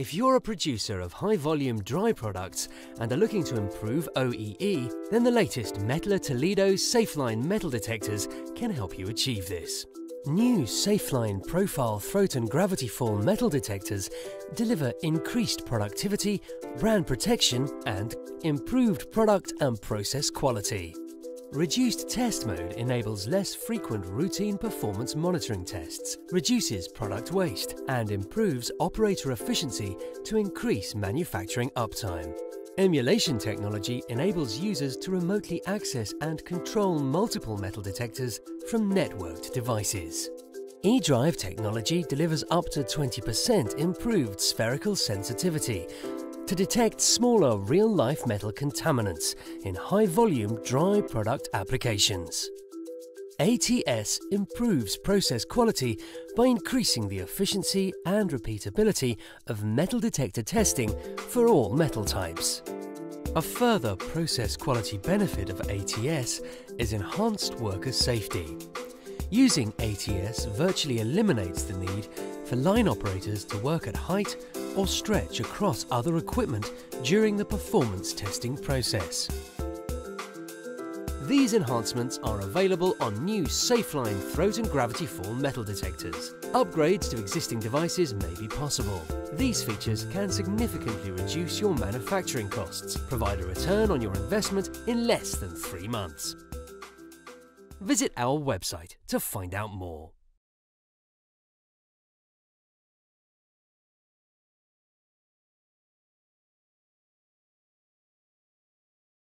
If you're a producer of high volume dry products and are looking to improve OEE, then the latest Mettler Toledo Safeline metal detectors can help you achieve this. New Safeline Profile Throat and Gravity Fall metal detectors deliver increased productivity, brand protection, and improved product and process quality. Reduced test mode enables less frequent routine performance monitoring tests, reduces product waste, and improves operator efficiency to increase manufacturing uptime. Emulation technology enables users to remotely access and control multiple metal detectors from networked devices. eDrive technology delivers up to 20% improved spherical sensitivity to detect smaller real-life metal contaminants in high-volume dry product applications. ATS improves process quality by increasing the efficiency and repeatability of metal detector testing for all metal types. A further process quality benefit of ATS is enhanced worker safety. Using ATS virtually eliminates the need for line operators to work at height or stretch across other equipment during the performance testing process. These enhancements are available on new Safeline throat and gravity fall metal detectors. Upgrades to existing devices may be possible. These features can significantly reduce your manufacturing costs, provide a return on your investment in less than three months. Visit our website to find out more.